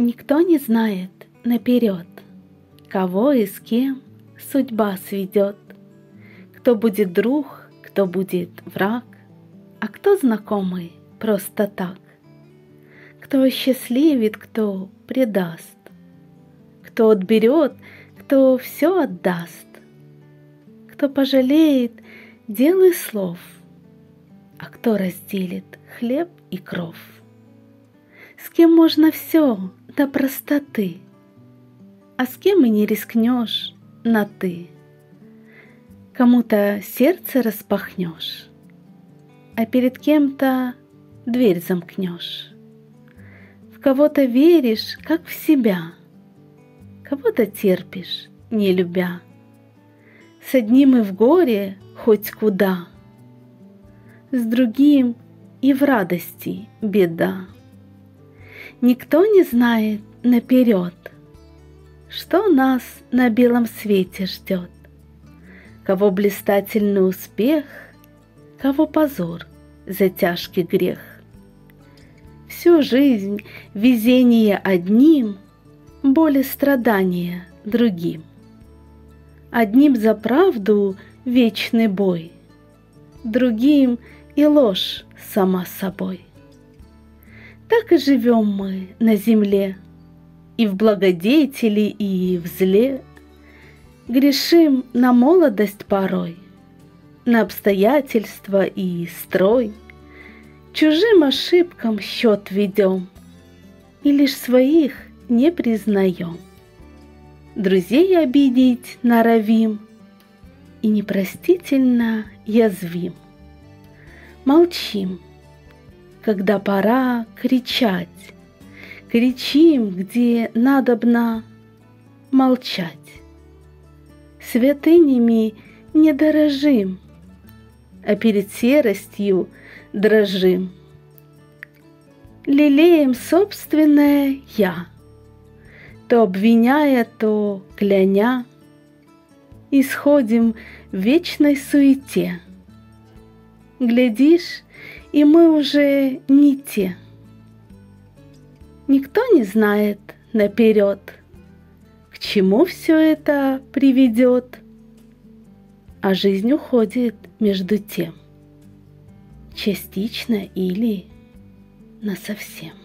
Никто не знает наперед, кого и с кем судьба сведет, кто будет друг, кто будет враг, а кто знакомый просто так, кто счастливит, кто предаст, кто отберет, кто все отдаст, кто пожалеет дел слов, а кто разделит хлеб и кров. С кем можно все, до простоты. А с кем и не рискнешь на «ты». Кому-то сердце распахнешь, а перед кем-то дверь замкнешь. В кого-то веришь, как в себя, кого-то терпишь, не любя. С одним и в горе хоть куда, с другим и в радости беда. Никто не знает наперед, что нас на белом свете ждет. Кого блистательный успех, кого позор за тяжкий грех. Всю жизнь везение одним, боль и страдания другим. Одним за правду вечный бой, другим и ложь сама собой. Так и живем мы на земле, И в благодетели, и в зле. Грешим на молодость порой, На обстоятельства и строй. Чужим ошибкам счет ведем, И лишь своих не признаем. Друзей обидеть норовим, И непростительно язвим. Молчим — когда пора кричать. Кричим, где надобно молчать. Святынями не дорожим, а перед серостью дрожим. Лелеем собственное «я», то обвиняя, то кляня, Исходим в вечной суете. Глядишь, и мы уже не те. Никто не знает наперед, к чему все это приведет, а жизнь уходит между тем, частично или насовсем.